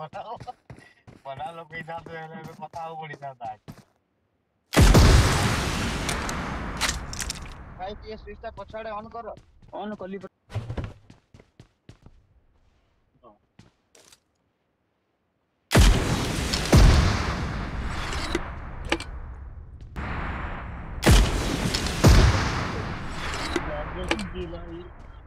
बनाओ बना लो पैसा तो है मैं बताओ बड़ी ना था भाई ये स्विच टा पछाड़े ऑन करो ऑन कर ली Thank you.